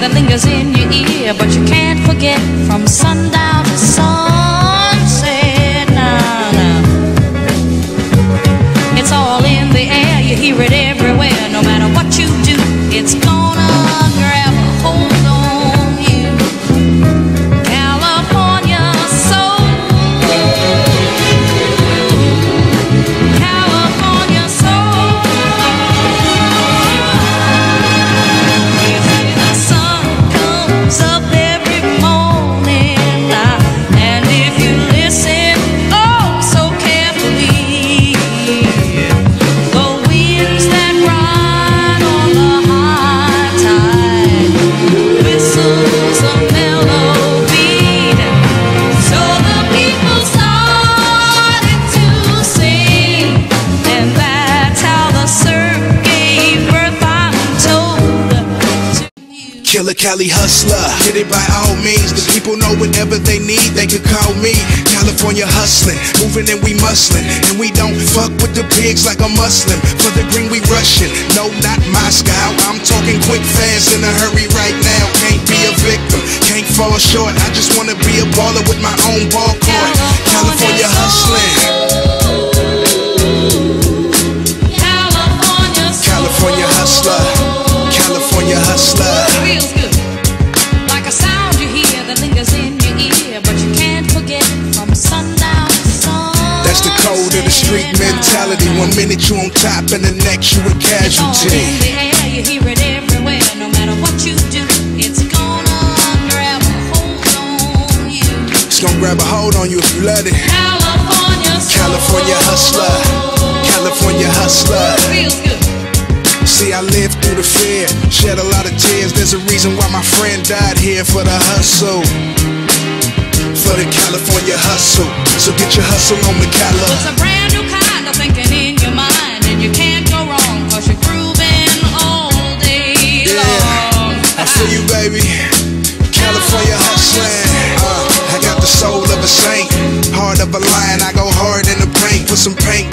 that lingers in your ear, but you can't forget from sundown Killer Cali hustler, get it by all means. The people know whatever they need, they could call me. California hustling, moving and we muscling. And we don't fuck with the pigs like a Muslim. For the green we rushing, no not Moscow. I'm talking quick, fast, in a hurry right now. Can't be a victim, can't fall short. I just wanna be a baller with my own ball court. The code of the street mentality. One minute you on top and the next you a It's all in casualty. the you hear it everywhere. No matter what you do, it's gonna grab a hold on you. It's gonna grab a hold on you if you let it. California. California hustler, California hustler. Feels good. See, I lived through the fear, shed a lot of tears. There's a reason why my friend died here for the hustle. For the California hustle. So get your hustle on the Cali. It's a brand new kind of thinking in your mind, and you can't go wrong, cause you're grooving all day long. Yeah, I feel you, baby. California hustling. Uh, I got the soul of a saint, heart of a lion. I go hard in the paint, put some paint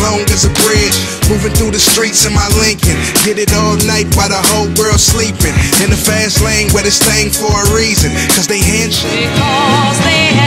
long as a bridge. Moving through the streets in my Lincoln, get it all night while the whole world sleeping. In the fast lane where this thing for a reason, cause they handshake. Because they